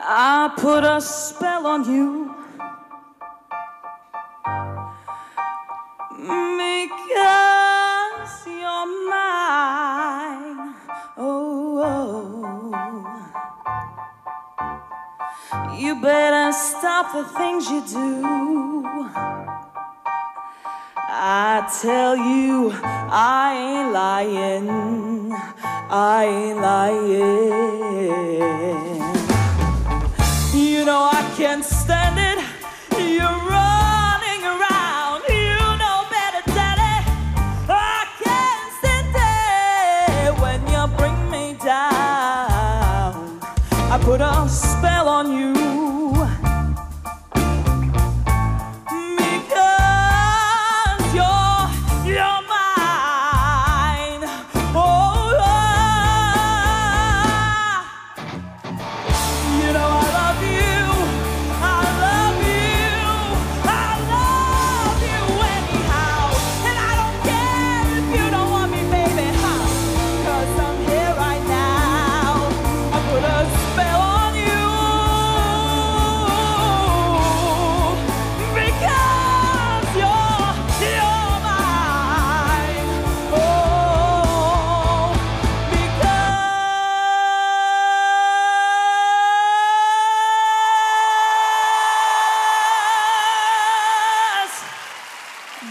I put a spell on you. Because you're mine. Oh, oh. You better stop the things you do. I tell you, I ain't lying. I ain't lying. Can't stand it. You're running around. You know better, Daddy. I can't stand it when you bring me down. I put a spell on you.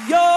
You're